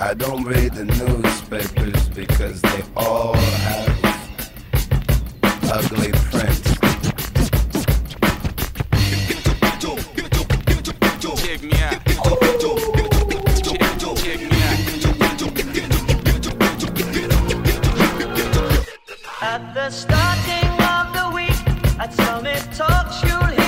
I don't read the newspapers because they all have ugly prints. Check me out. Check me out. At the starting of the week, at Summit Talks, you'll hear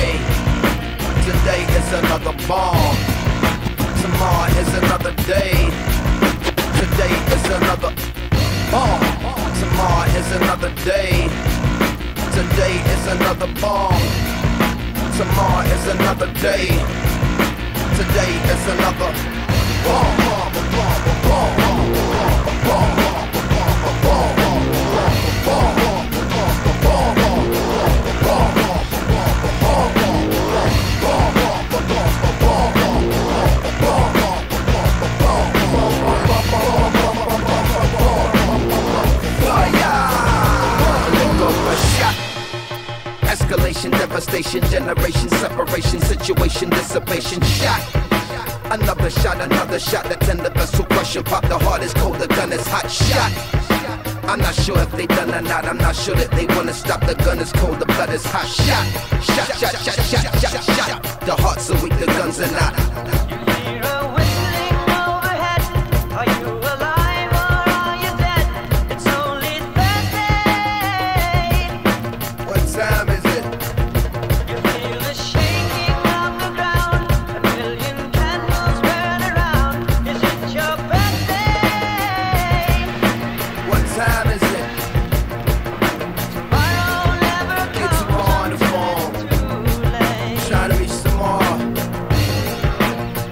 Another bomb. Tomorrow is another day. Today is another bomb. Tomorrow is another day. Today is another bomb. Tomorrow is another day. Today is another bomb, bomb, bomb, bomb, devastation, generation, separation, situation, dissipation, shot. Another shot, another shot, the tender vessel crushing, pop the heart is cold, the gun is hot, shot. I'm not sure if they done or not, I'm not sure that they wanna stop, the gun is cold, the blood is hot, shot. Shot, shot, shot, shot, shot, shot. shot. The hearts are weak, the guns are not.